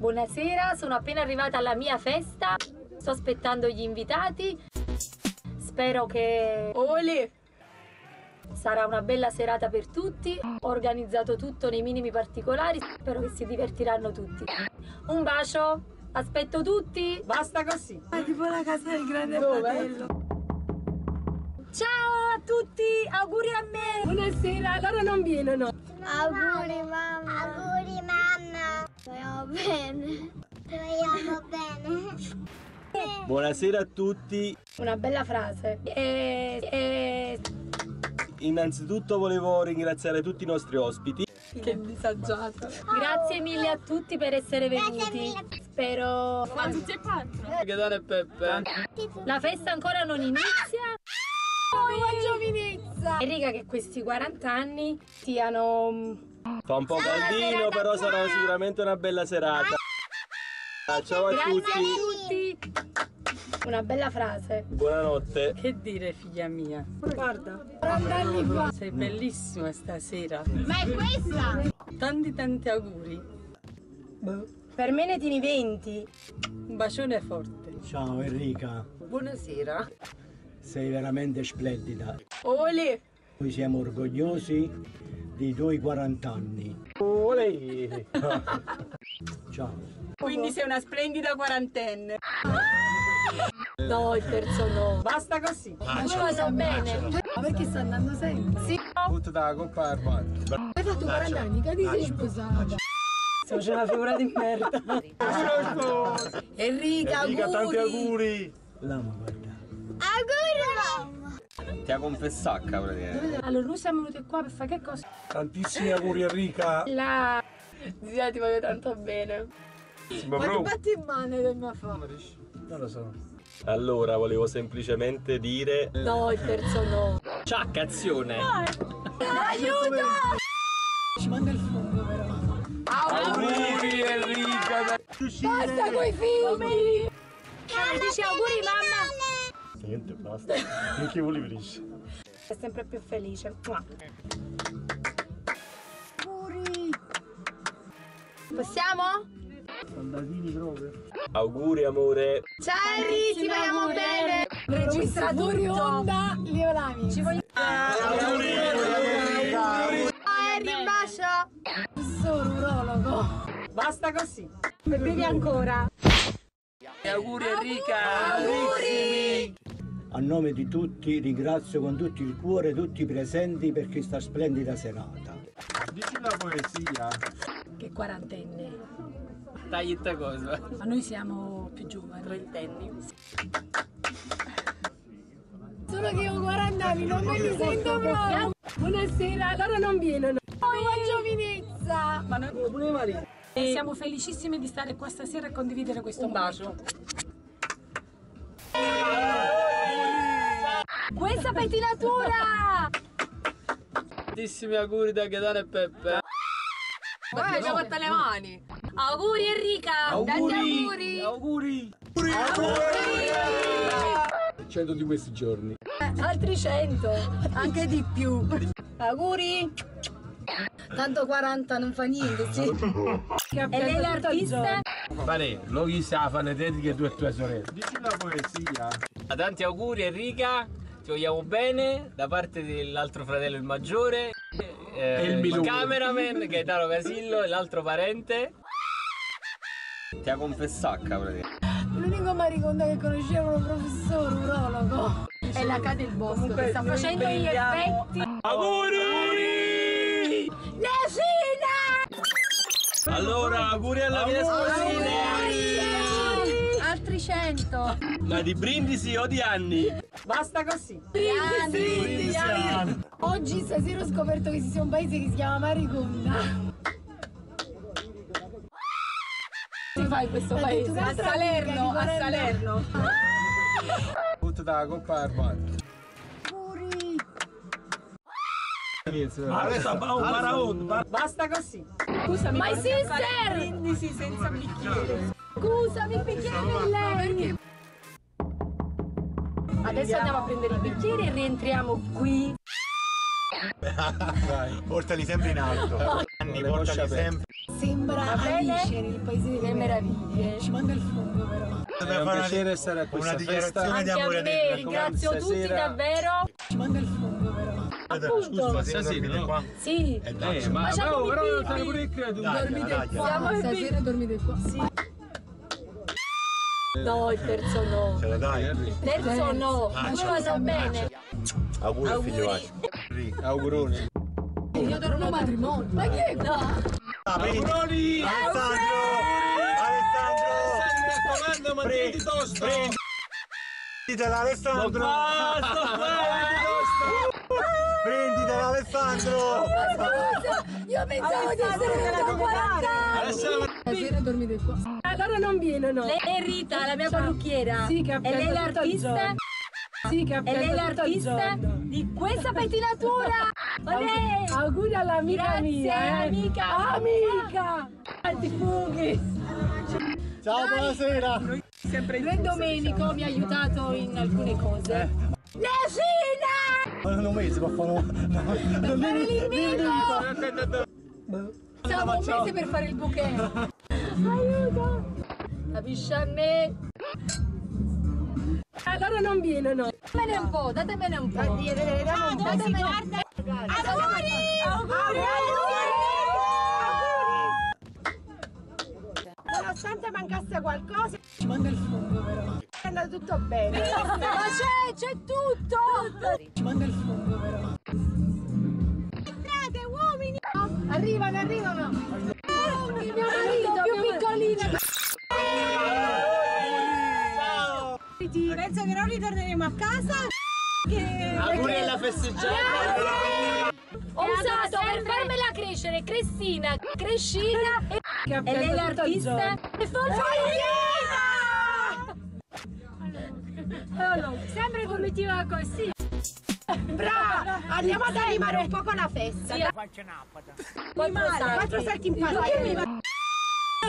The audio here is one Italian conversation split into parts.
Buonasera, sono appena arrivata alla mia festa. Sto aspettando gli invitati. Spero che Ole! sarà una bella serata per tutti. Ho organizzato tutto nei minimi particolari. Spero che si divertiranno tutti. Un bacio, aspetto tutti. Basta così. È tipo la casa del grande Dove? fratello. Ciao a tutti, auguri a me. Buonasera, loro non vienono. Auguri mamma. Auguri mamma. Vogliamo bene. Vogliamo bene. Buonasera a tutti. Una bella frase. E, e Innanzitutto volevo ringraziare tutti i nostri ospiti. Che disagiato. grazie mille a tutti per essere venuti. Spero tutti e quattro. Gaetano e Peppe. la festa ancora non inizia. Nuova giovinezza! Enrica che questi 40 anni siano mm, Fa un po' caldino, però sarà sicuramente una bella serata. Ciao a tutti. a tutti. Una bella frase. Buonanotte. Che dire figlia mia, Guarda, 40 anni fa. sei bellissima stasera. Ma è questa? Tanti tanti auguri. Per me ne tieni 20. Un bacione forte. Ciao Enrica, Buonasera. sei veramente splendida. Ole! Noi siamo orgogliosi dei tuoi 40 anni. Olè. Ciao. Quindi sei una splendida quarantenne. No, il terzo no. Basta così. Ma cosa bene. Ma perché sta andando sempre? Sì. Tutta da coppa armata. Hai fatto 40 anni, che ti sei sposata? Se faccio una figura di merda. Enrica, auguri! auguri. L'amo, guarda. Auguri mamma. Ti ha confessato, praticamente. Allora, noi siamo venuti qua per fare che cosa? Tantissimi auguri Enrica. La... Zia ti voglio tanto bene. Ma batti in mano che mi fa? Non lo so. Allora, volevo semplicemente dire... No, il terzo no. Ciaccazione. Aiuto! Ci manca il fungo però. Auguri Enrica. Basta coi figli! Dici auguri mamma. Niente, basta. Che volevi dire? È sempre più felice. Auguri! Possiamo? Auguri amore. Ciao Enrico, ti vogliamo bene. Registra tutto. onda, Leolani. Ci voglio... Auguri Ciao Henry, un bacio. Sono urologo. Basta così. E bevi ancora. Auguri Enrica. A nome di tutti ringrazio con tutto il cuore tutti i presenti per questa splendida serata. Dici una poesia. Che quarantenne. Taglietta cosa? Ma noi siamo più giovani. Trentenni. Solo che ho 40 anni, non me li sento proprio. Buonasera, loro non vienono. Nuova giovinezza! Ma noi E siamo felicissimi di stare qua stasera e condividere questo un bacio. Questa pettinatura. Tantissimi auguri da Gaetano e Peppe. Guarda, abbiamo fatto le mani. Auguri Enrica. Tanti auguri. Auguri. 100 di questi giorni. Altri 100, anche di più. Auguri! Tanto 40 non fa niente, sì. E lei l'artista? Pare, lo chissà fanno dediche due tue sorelle. Dici una poesia. Tanti auguri Enrica. Ti vogliamo bene da parte dell'altro fratello il maggiore. eh, il minore. cameraman Gaetano Casillo e l'altro parente. Ti ha confessato, praticamente. L'unico maricondo che conoscevo è un professore urologo. È la Cade il Bosco che sta facendo gli effetti. Auguri! Lesina! Allora, auguri alla mia sposina! Altri 100. Ma di brindisi o di anni? Basta così. Brindisi! Oggi stasera ho scoperto che esiste un paese che si chiama Mariconda. Si fa in questo paese? A Salerno, a Salerno. Tutta da coppa armata. Adesso un paraon. Basta così. Scusami, My sister! brindisi senza bicchiere. Scusami, il bicchiere per lei! Adesso andiamo a prendere i bicchieri e rientriamo qui. Portali sempre in alto. Anni, portali sempre. Sembra? Alice nel paese delle meraviglie. Ci manca il fungo però. È un piacere stare a Una questa festa. dichiarazione di Anche a amore me, ringrazio tutti davvero. Ci manca il fungo però. Appunto. Ma Stasera, dormite no? qua? Sì. Eh, dai, Eh, ma, ma però pipì. stai pure il credo. Dai, Dormite dai, qua. Siamo Stasera dormite qua. No, il terzo no. Ce la dai? Terzo no. Ah, Due ce vanno bene. Auguri, figliolaccio. Auguroni. Io torno un matrimonio. Ma chi è qua? Auguroni! Alessandro! Alessandro! Comando, ma Prendi, di tosto! prendi. Prenditela Alessandro! Basta, Prenditela Alessandro! Io pensavo di essere venuta a 40 anni. Stasera dormite qua. Allora non viene, Lei è Rita, la mia parrucchiera. Sì, che ha E lei l'artista? Sì, che ha E lei l'artista di questa pettinatura. Olè! Auguri all'amica Grazie, mia, eh. amica. Amica! Tanti funghi! Ciao, buonasera! Re Domenico mi ha aiutato in alcune cose. Lesina! Non mi si può fare Per fare l'invito! Stavo un mese per fare il bouquet. Aiuto! Capisci a me? Allora non viene, no. Datemene un po', datemene un po'. Ah, Datemene Auguri! Auguri! Nonostante mancasse qualcosa, Ci manca il fungo però. è andato tutto bene. Ma c'è, c'è tutto! Ci manca il fungo però. Entrate, uomini! Arrivano, arrivano. Uomini, mio marito, Penso che non ritorneremo a casa. Che... Auguri alla festeggiata! Ho usato per farmela crescere Cristina, Crescina e, e lei l'artista e Folfalina! Sempre come ti va così. Brava! Andiamo ad animare un po' con la festa. Sì. Quattro salti. Quattro salti in palestra.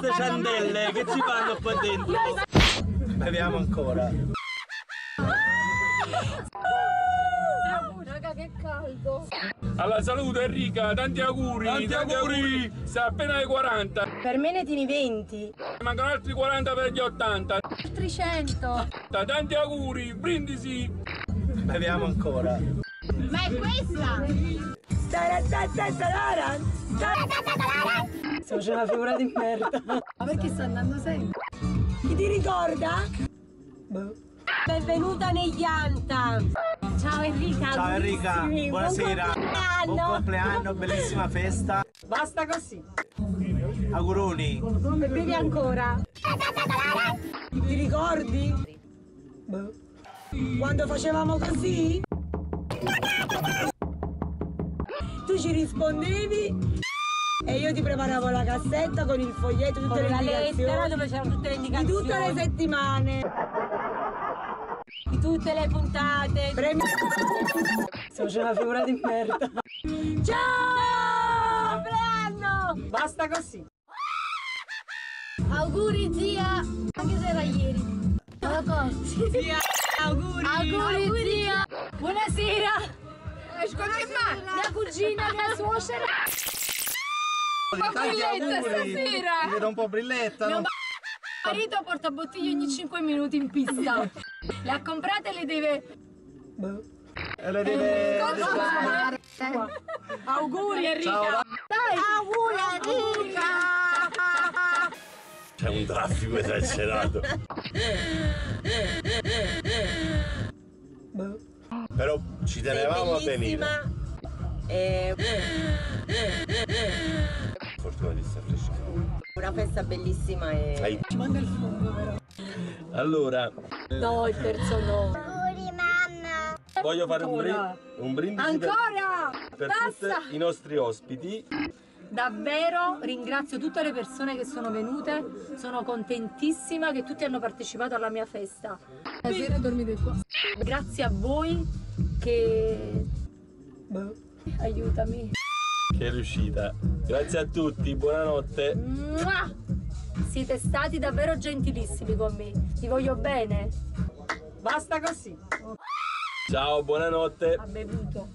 Queste ciandelle che ci fanno qua dentro? Beviamo ancora. Raga, che caldo. Alla salute Enrica, tanti auguri, Tanti auguri. Sei appena ai 40, Per me ne tieni 20. mancano altri 40 per gli 80. Altri 100. Tanti auguri, brindisi. Beviamo ancora. Ma è questa? Se c'è una figura di merda. Ma perché sta andando sempre? Chi ti ricorda? Benvenuta negli Anta. Ciao Enrica. Ciao Enrica, buonasera. Buon Buon compleanno. compleanno, bellissima festa. Basta così. Auguroni. E bevi ancora. Ti ricordi? Quando facevamo così? Tu ci rispondevi e io ti preparavo la cassetta con il foglietto, tutte le La lettera indicazioni dove c'erano tutte le di indicazioni. tutte le settimane. Di tutte le puntate. Premi. Se c'è una figura di merda. Ciao! Compleanno! Basta così. Auguri zia! Anche se era ieri. Zia, auguri. Auguri, zia! Buonasera! Mia cugina, mia suocera! Brilletta stasera! Ti vedo un po' brilletta, no? Mio marito porta bottiglie ogni 5 minuti in pista. Le ha comprate e le deve... E le deve... Auguri Enrica. Ciao. Auguri Enrica. C'è un traffico esagerato. Però ci tenevamo a venire. È Fortuna di stare fresca. una festa bellissima e Ci manca il fungo però. Allora, No, il terzo no. Auguri mamma. voglio fare un, bri- un brindisi per, Ancora! per Basta! tutti i nostri ospiti. Davvero ringrazio tutte le persone che sono venute, sono contentissima che tutti hanno partecipato alla mia festa. Stasera dormite qua. Grazie a voi che... Aiutami. Che è riuscita. Grazie a tutti, buonanotte. Mua! Siete stati davvero gentilissimi con me. Ti voglio bene. basta così. Ciao, buonanotte. Ha bevuto.